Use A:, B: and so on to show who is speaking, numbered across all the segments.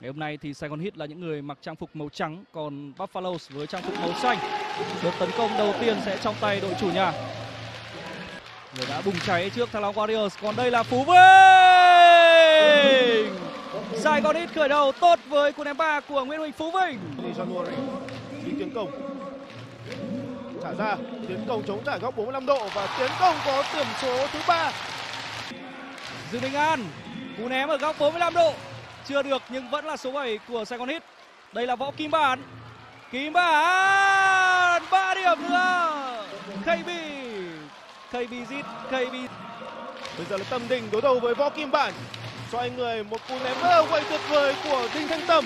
A: Ngày hôm nay thì Saigon Heat là những người mặc trang phục màu trắng, còn Buffaloes với trang phục màu xanh. Đợt tấn công đầu tiên sẽ trong tay đội chủ nhà. Người đã bùng cháy trước Thăng Long Warriors, còn đây là Phú Vinh. Saigon Heat khởi đầu tốt với cú ném ba của Nguyễn Huỳnh Phú Vinh.
B: Đi tiến công trả ra tiến công chống trả góc 45 độ và tiến công có điểm số thứ ba
A: Dương Đình An, cú ném ở góc 45 độ chưa được nhưng vẫn là số 7 của Sài Gòn Hit. Đây là Võ Kim Bản. Kim Bản, ba điểm nữa. KB KB Zit KB
B: bây giờ là Tâm Đình đối đầu với Võ Kim Bản xoay người một cú ném rất quay tuyệt vời của Đinh Thanh Tâm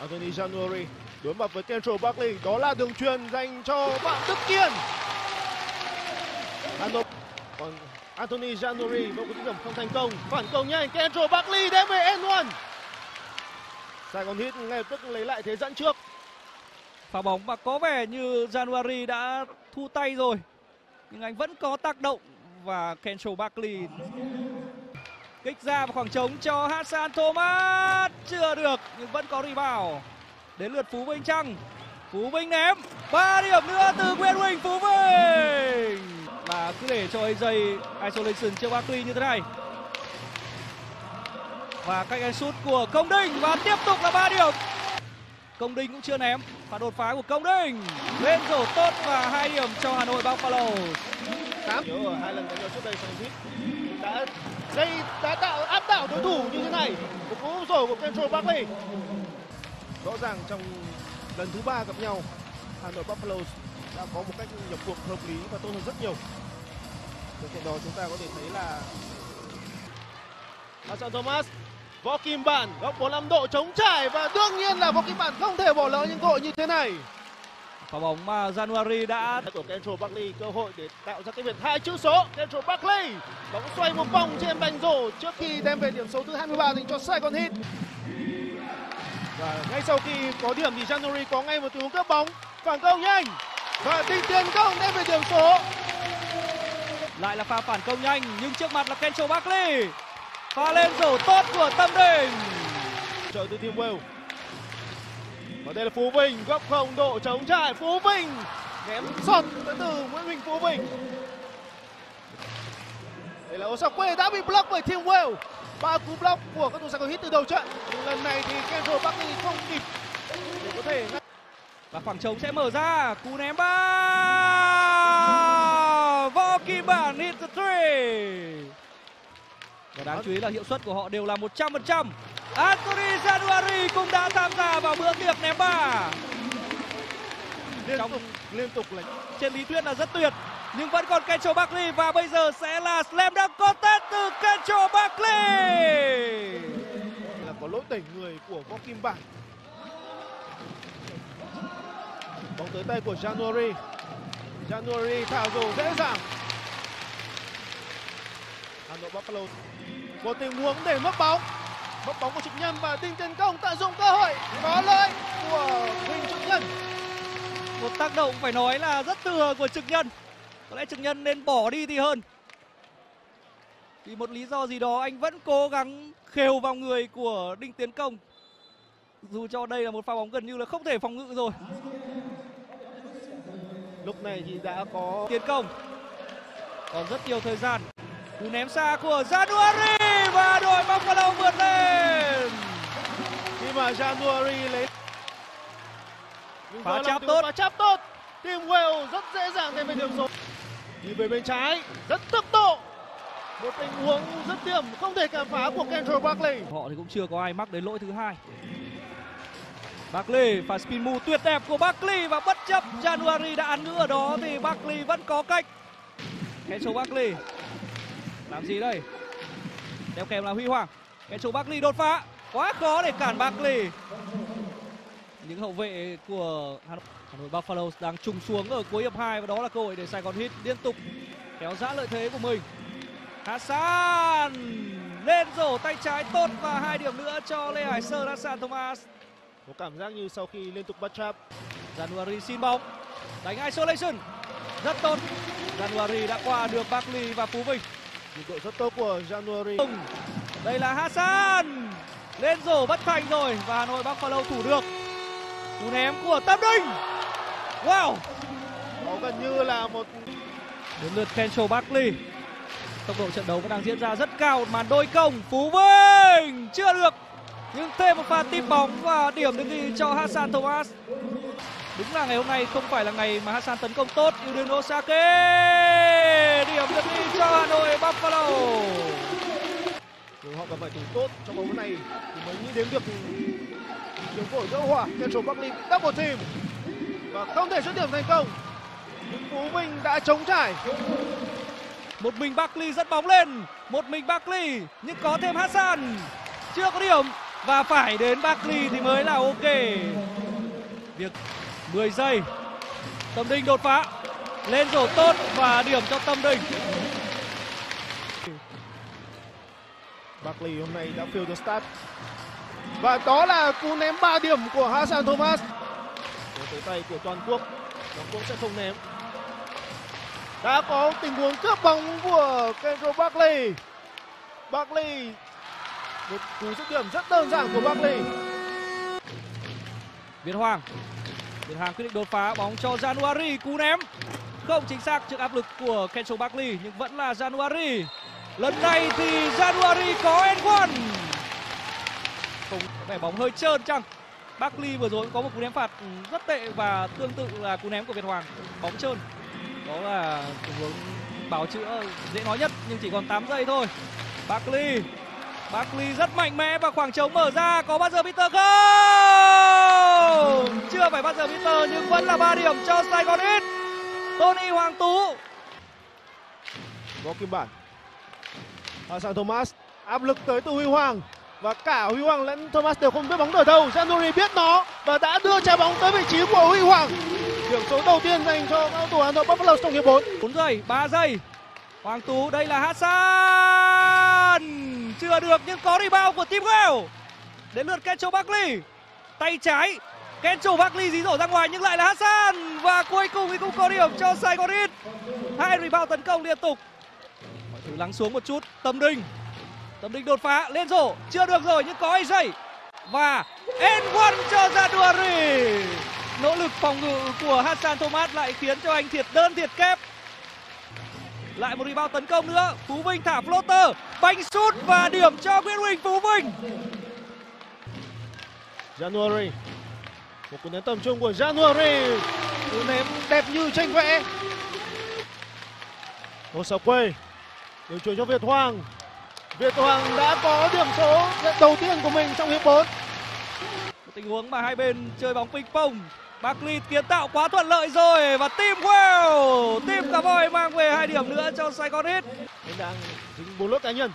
B: Anthony January đối mặt với Kendall Barkley đó là đường truyền dành cho bạn Đức Kiên Ano còn Anthony January vẫn có dứt điểm không thành công. Phản công nhanh Kendall Barkley đem về end one. Gòn Heat ngay lập tức lấy lại thế dẫn trước.
A: Pha bóng và có vẻ như January đã thu tay rồi, nhưng anh vẫn có tác động và Kencho Barkley kích ra vào khoảng trống cho Hassan Thomas. Chưa được, nhưng vẫn có rebound. Đến lượt Phú Vinh Trăng Phú Vinh ném. Ba điểm nữa từ Nguyễn Huỳnh, Phú Vinh! Là cứ để cho AJ isolation trước Barkley như thế này. Và cách anh sút của Công Đinh và tiếp tục là ba điểm. Công Đinh cũng chưa ném và đột phá của Công Đinh lên rổ tốt và hai điểm cho Hà Nội Buffalo.
B: Tám. Ở hai lần đánh trước đây Heat đã đây đã tạo áp đảo đối thủ như thế này. Một cú rổ của Kendall Barkley rõ ràng trong lần thứ ba gặp nhau Hà Nội Buffalo đã có một cách nhập cuộc hợp lý và tốt hơn rất nhiều bên cạnh đó chúng ta có thể thấy là Hassan Thomas Võ Kim Bản góc 45 độ chống trải và đương nhiên là Võ Kim Bản không thể bỏ lỡ những cơ hội như thế này.
A: Pha bóng mà January đã
B: của Kendall Barkley cơ hội để tạo ra cái biệt hai chữ số. Kendall Barkley bóng xoay một vòng trên vành rổ trước khi đem về điểm số thứ 23 dành cho Saigon Heat. Và ngay sau khi có điểm thì January có ngay một tình huống cướp bóng phản công nhanh và Đinh Tiến Công đem về điểm số
A: lại là pha phản công nhanh nhưng trước mặt là Kencho Barkley. Pha lên rổ tốt của Tâm Đình.
B: Trợ từ Team Wales. Và đây là Phú Vinh góc không độ chống trải. Phú Vinh ném sọt tới từ Nguyễn Huỳnh Phú Vinh. Đây là Osakwe đã bị block bởi Team Wales. Ba cú block của các thủ Saigon Heat từ đầu trận. Nhưng lần này thì Kendall Barkley không kịp để có thể
A: và khoảng trống sẽ mở ra. Cú ném ba Kim Bản hit the three. Và đáng chú ý là hiệu suất của họ đều là 100% Anthony January cũng đã tham gia vào bữa tiệc ném ba.
B: Liên
A: Trong-
B: tục liên tục là
A: trên lý thuyết là rất tuyệt nhưng vẫn còn Kencho Barkley và bây giờ sẽ là slam dunk contest từ Kencho Barkley.
B: Là có lỗi đẩy người của Võ Kim Bản bóng tới tay của January. January thả rổ dễ dàng Hà Nội Buffalo. Một tình huống để mất bóng. Mất bóng của Trịnh Nhân và Đinh Tiến Công tận dụng cơ hội. Có lợi của Huỳnh Trịnh Nhân.
A: Một tác động phải nói là rất thừa của Trực Nhân. Có lẽ Trực Nhân nên bỏ đi thì hơn. Vì một lý do gì đó anh vẫn cố gắng khều vào người của Đinh Tiến Công. Dù cho đây là một pha bóng gần như là không thể phòng ngự rồi.
B: Lúc này thì đã có
A: tiến công. Còn rất nhiều thời gian cú ném xa của January và đội Buffalo vượt lên.
B: Khi mà January lấy
A: Phá
B: huống
A: tốt.
B: phá cháp tốt. Team Wales rất dễ dàng đem về điểm số. Đi về bên trái rất tốc độ. Một tình huống dứt điểm không thể cản phá của Kendall Barkley.
A: Họ thì cũng chưa có ai mắc đến lỗi thứ hai. Barkley pha spin move tuyệt đẹp của Barkley và bất chấp January đã ăn nữa ở đó thì Barkley vẫn có cách. Kencho Barkley làm gì đây? Đeo kèm là Huy Hoàng. Kencho Barkley đột phá. Quá khó để cản Barkley. Những hậu vệ của Hà Nội, Hà Nội Buffalo đang trùng xuống ở cuối hiệp 2 và đó là cơ hội để Saigon Heat liên tục kéo giãn lợi thế của mình. Hassan lên rổ tay trái tốt và hai điểm nữa cho Lê Hải Sơn Hassan Thomas.
B: Có cảm giác như sau khi liên tục bắt trap.
A: January xin bóng. Đánh isolation. Rất tốt. January đã qua được Barkley và Phú Vinh
B: nhịp độ rất tốt của January.
A: Đây là Hassan. Lên rổ bất thành rồi và Hà Nội Buffalo thủ được. Cú ném của Tâm Đinh. Wow.
B: Đó gần như là một
A: đến lượt Kencho Barkley. Tốc độ trận đấu vẫn đang diễn ra rất cao màn đôi công. Phú Vinh chưa được nhưng thêm một pha tiếp bóng và điểm được ghi cho Hassan Thomas. Đúng là ngày hôm nay không phải là ngày mà Hassan tấn công tốt Udin Osake điểm được ghi cho Buffalo.
B: Nếu họ gặp phải thủ tốt trong bóng này thì mới nghĩ đến việc đường phổi gỡ hòa số Bắc Linh double team. Và không thể xuất điểm thành công. Nhưng Phú minh đã chống trải.
A: Một mình Barkley dẫn bóng lên, một mình Barkley nhưng có thêm Hassan. Chưa có điểm và phải đến Barkley thì mới là ok. Việc 10 giây, Tâm Đinh đột phá, lên rổ tốt và điểm cho Tâm Đinh.
B: Barkley hôm nay đã field the start và đó là cú ném 3 điểm của Hassan Thomas. Đến tới tay của toàn quốc. Toàn quốc sẽ không ném. Đã có tình huống cướp bóng của Kendro Barkley. Barkley, một cú dứt điểm rất đơn giản của Barkley.
A: Việt Hoàng. Việt Hoàng quyết định đột phá bóng cho January. Cú ném. Không chính xác trước áp lực của Kendro Barkley, nhưng vẫn là January lần này thì January có N1 không vẻ bóng hơi trơn chăng? Barkley vừa rồi có một cú ném phạt ừ, rất tệ và tương tự là cú ném của Việt Hoàng. Bóng trơn. Đó là tình huống bảo chữa dễ nói nhất, nhưng chỉ còn 8 giây thôi. Barkley Barkley rất mạnh mẽ và khoảng trống mở ra, có bao giờ Peter không? Chưa phải bao giờ Peter nhưng vẫn là 3 điểm cho Saigon Heat. Tony Hoàng Tú.
B: Có kim bản Hassan Thomas. Áp lực tới từ Huy Hoàng. Và cả Huy Hoàng lẫn Thomas đều không biết bóng ở đâu. Januri biết nó và đã đưa trái bóng tới vị trí của Huy Hoàng. Điểm số đầu tiên dành cho cầu thủ Hà Nội Buffalo trong hiệp 4
A: 4 giây 3 giây. Hoàng Tú, đây là Hassan. Chưa được nhưng có rebound của Team Gale. đến lượt Kencho Barkley. Tay trái, Kencho Barkley dí dỗ ra ngoài nhưng lại là Hassan. Và cuối cùng thì cũng có điểm cho Saigon Heat. Hai rebound tấn công liên tục thứ lắng xuống một chút. Tâm Đinh. Tâm Đinh đột phá lên rổ chưa được rồi nhưng có AJ và end one cho January nỗ lực phòng ngự của Hassan Thomas lại khiến cho anh thiệt đơn thiệt kép. Lại một rebound tấn công nữa Phú Vinh thả floater banh sút và điểm cho Nguyễn Huỳnh Phú Vinh.
B: January một cú ném tầm trung của January cú ném đẹp như tranh vẽ. Hồ Sào Quê điều chuyển cho Việt Hoàng. Việt Hoàng đã có điểm số đầu tiên của mình trong hiệp 4
A: một tình huống mà hai bên chơi bóng ping pong. Barkley kiến tạo quá thuận lợi rồi và team well team cà voi mang về hai điểm nữa cho Saigon Heat.
B: Anh đang dính bốn lốt cá nhân.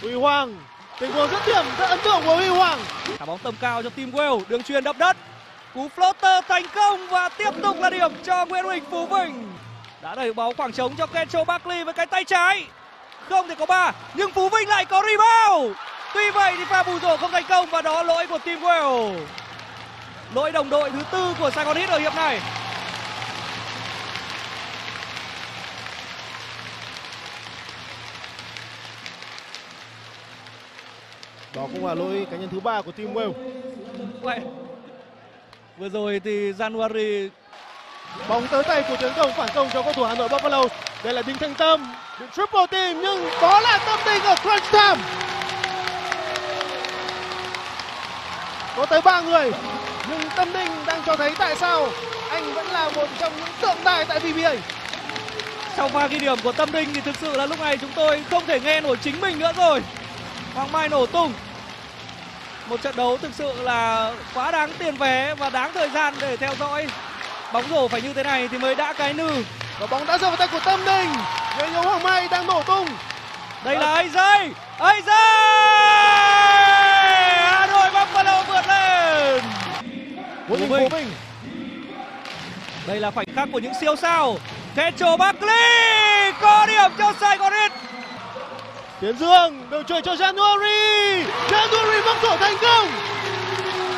B: Huy Hoàng tình huống dứt điểm rất ấn tượng của Huy Hoàng.
A: Thả bóng tầm cao cho team well đường truyền đập đất. Cú floater thành công và tiếp tục là điểm cho Nguyễn Huỳnh Phú Vinh. Đã đẩy bóng khoảng trống cho Kencho Barkley với cái tay trái không thể có ba nhưng Phú Vinh lại có rebound. Tuy vậy thì pha bù rổ không thành công và đó lỗi của team well lỗi đồng đội thứ tư của Saigon Heat ở hiệp này.
B: Đó cũng là lỗi cá nhân thứ ba của team Wales.
A: Vậy. vừa rồi thì January
B: bóng tới tay của tiến công, phản công cho cầu thủ Hà Nội Buffalo. Đây là Đinh Thanh Tâm triple team, nhưng đó là Tâm Đinh ở crunch time có tới ba người, nhưng Tâm Đinh đang cho thấy tại sao anh vẫn là một trong những tượng đài tại VBA
A: sau pha ghi điểm của Tâm Đinh thì thực sự là lúc này chúng tôi không thể nghe nổi chính mình nữa rồi. Hoàng Mai nổ tung. Một trận đấu thực sự là quá đáng tiền vé và đáng thời gian để theo dõi bóng rổ phải như thế này thì mới đã cái nư.
B: Và bóng đã rơi vào tay của Tâm Đinh người yêu Hoàng Mai đang nổ tung.
A: Đây là AJ AJ Hà Nội Buffalo vượt lên!
B: Đình
A: Phú
B: Phú
A: Vinh.
B: Vinh
A: đây là khoảnh khắc của những siêu sao. Ketcho Barkley! Có điểm cho Saigon Heat
B: Tiến Dương đường truyền cho January. January mắc rổ thành công.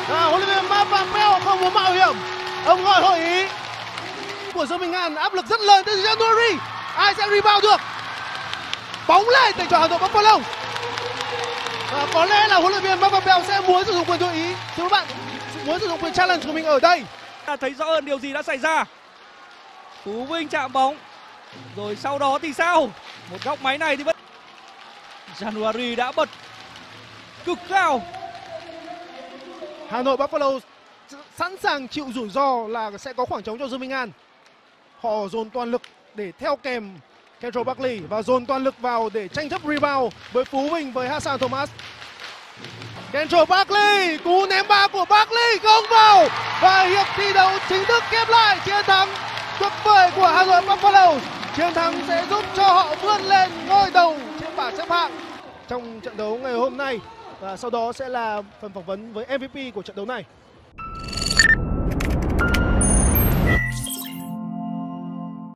B: Và huấn luyện viên Pelt không muốn mạo hiểm ông gọi hội ý. Của Dương Minh An áp lực rất lớn tới January ai sẽ rebound được? Bóng lên dành cho Hà Nội Buffalo. À, có lẽ là huấn luyện viên Mark Bell sẽ muốn sử dụng quyền gợi ý. Thưa các bạn muốn sử dụng quyền challenge của mình ở đây.
A: Thấy rõ hơn điều gì đã xảy ra. Phú Vinh chạm bóng. Rồi sau đó thì sao? Một góc máy này thì vẫn January đã bật cực cao.
B: Hà Nội Buffalo sẵn sàng chịu rủi ro là sẽ có khoảng trống cho Dương Minh An. Họ dồn toàn lực để theo kèm Kendro Buckley và dồn toàn lực vào để tranh chấp rebound với Phú bình với Hassan Thomas. Kendro Buckley cú ném ba của Buckley không vào và hiệp thi đấu chính thức khép lại chiến thắng tuyệt vời của Hà Nội Buffalo. Chiến thắng sẽ giúp cho họ vươn lên ngôi đầu trên bảng xếp hạng trong trận đấu ngày hôm nay và sau đó sẽ là phần phỏng vấn với MVP của trận đấu này.